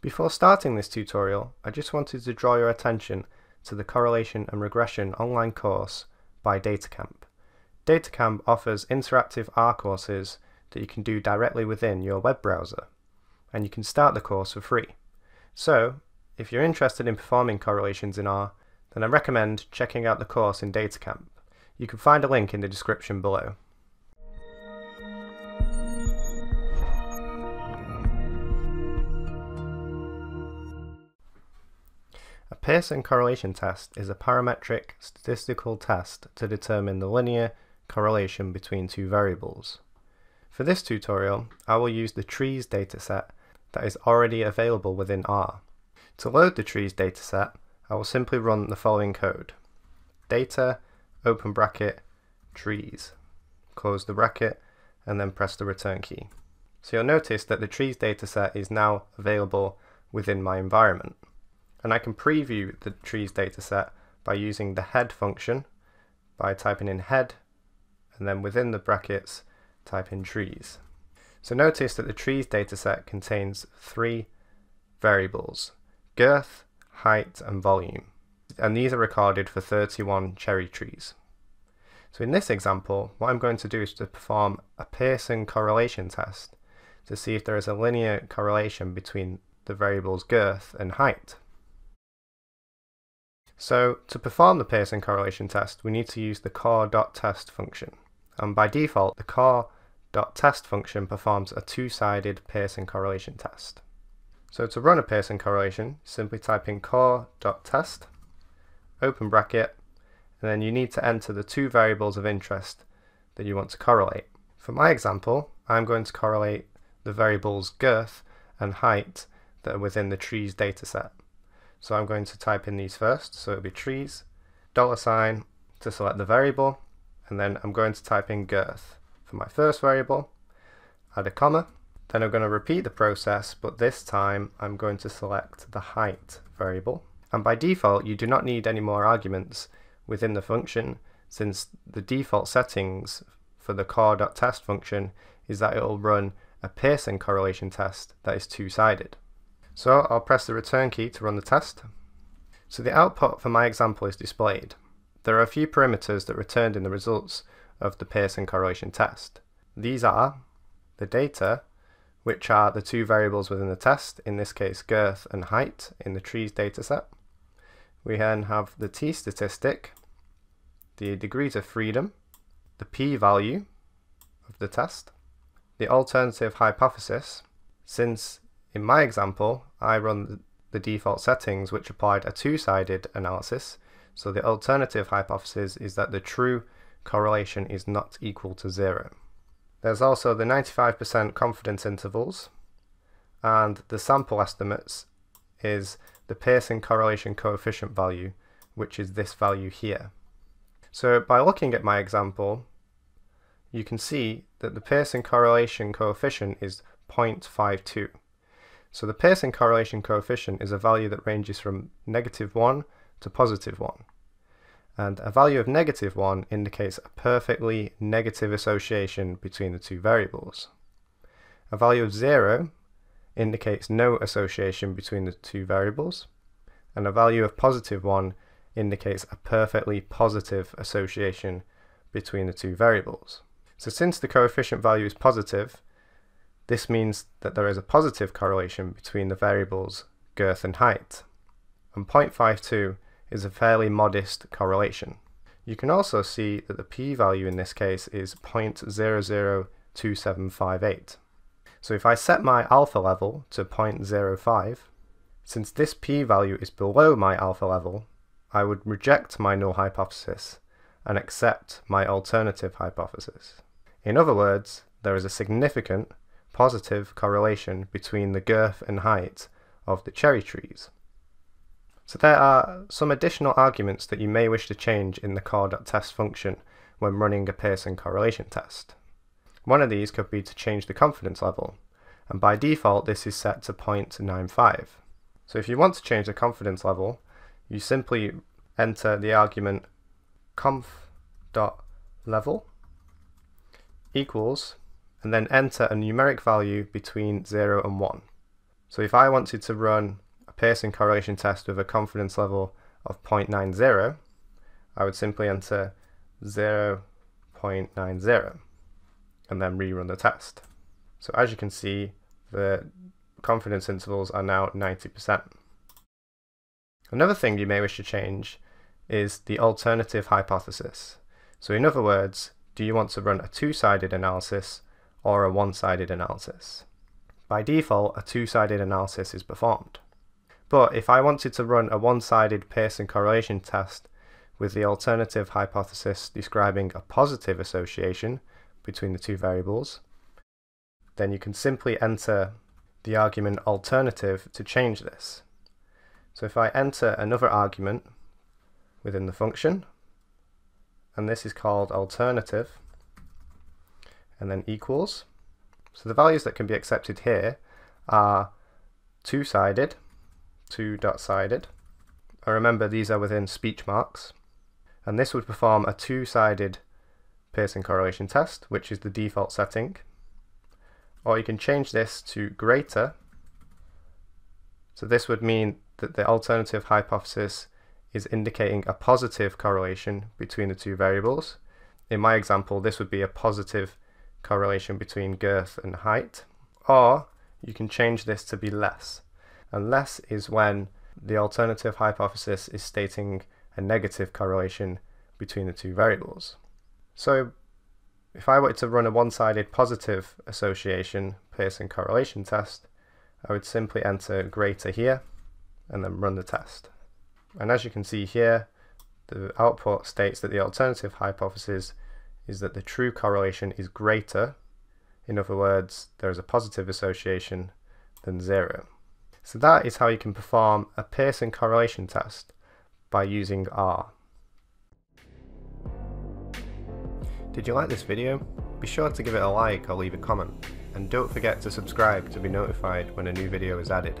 Before starting this tutorial, I just wanted to draw your attention to the Correlation and Regression online course by DataCamp. DataCamp offers interactive R courses that you can do directly within your web browser, and you can start the course for free. So, if you're interested in performing correlations in R, then I recommend checking out the course in DataCamp. You can find a link in the description below. Pearson correlation test is a parametric statistical test to determine the linear correlation between two variables. For this tutorial, I will use the trees dataset that is already available within R. To load the trees dataset, I will simply run the following code. Data, open bracket, trees. Close the bracket, and then press the return key. So you'll notice that the trees dataset is now available within my environment and I can preview the trees dataset by using the head function by typing in head and then within the brackets type in trees. So notice that the trees dataset contains three variables, girth, height and volume, and these are recorded for 31 cherry trees. So in this example, what I'm going to do is to perform a Pearson correlation test to see if there is a linear correlation between the variables girth and height. So to perform the Pearson correlation test, we need to use the cor.test function. And by default, the cor.test function performs a two-sided Pearson correlation test. So to run a Pearson correlation, simply type in cor.test, open bracket, and then you need to enter the two variables of interest that you want to correlate. For my example, I'm going to correlate the variables girth and height that are within the trees dataset. So I'm going to type in these first. So it'll be trees, dollar sign to select the variable, and then I'm going to type in girth for my first variable, add a comma, then I'm going to repeat the process, but this time I'm going to select the height variable. And by default, you do not need any more arguments within the function, since the default settings for the cor.test function is that it will run a Pearson correlation test that is two-sided. So I'll press the return key to run the test. So the output for my example is displayed. There are a few parameters that returned in the results of the Pearson correlation test. These are the data, which are the two variables within the test, in this case girth and height in the trees dataset. We then have the t-statistic, the degrees of freedom, the p-value of the test, the alternative hypothesis, since in my example, I run the default settings which applied a two-sided analysis, so the alternative hypothesis is that the true correlation is not equal to zero. There's also the 95% confidence intervals, and the sample estimates is the Pearson correlation coefficient value, which is this value here. So by looking at my example, you can see that the Pearson correlation coefficient is 0.52. So the Pearson correlation coefficient is a value that ranges from negative 1 to positive 1. And a value of negative 1 indicates a perfectly negative association between the two variables. A value of 0 indicates no association between the two variables. And a value of positive 1 indicates a perfectly positive association between the two variables. So since the coefficient value is positive, this means that there is a positive correlation between the variables girth and height, and 0.52 is a fairly modest correlation. You can also see that the p-value in this case is 0.002758. So if I set my alpha level to 0.05, since this p-value is below my alpha level, I would reject my null hypothesis and accept my alternative hypothesis. In other words, there is a significant positive correlation between the girth and height of the cherry trees. So there are some additional arguments that you may wish to change in the cor.test function when running a Pearson correlation test. One of these could be to change the confidence level, and by default this is set to 0.95. So if you want to change the confidence level, you simply enter the argument conf.level equals and then enter a numeric value between 0 and 1. So if I wanted to run a Pearson correlation test with a confidence level of 0.90, I would simply enter 0.90 and then rerun the test. So as you can see, the confidence intervals are now 90%. Another thing you may wish to change is the alternative hypothesis. So in other words, do you want to run a two-sided analysis or a one-sided analysis? By default, a two-sided analysis is performed. But if I wanted to run a one-sided Pearson correlation test with the alternative hypothesis describing a positive association between the two variables, then you can simply enter the argument alternative to change this. So if I enter another argument within the function, and this is called alternative, and then equals. So the values that can be accepted here are two-sided, two-dot-sided. I remember these are within speech marks, and this would perform a two-sided Pearson correlation test, which is the default setting. Or you can change this to greater. So this would mean that the alternative hypothesis is indicating a positive correlation between the two variables. In my example, this would be a positive correlation between girth and height. Or you can change this to be less. And less is when the alternative hypothesis is stating a negative correlation between the two variables. So if I were to run a one-sided positive association Pearson correlation test, I would simply enter greater here and then run the test. And as you can see here, the output states that the alternative hypothesis is that the true correlation is greater. In other words, there is a positive association than zero. So that is how you can perform a Pearson correlation test by using R. Did you like this video? Be sure to give it a like or leave a comment. And don't forget to subscribe to be notified when a new video is added.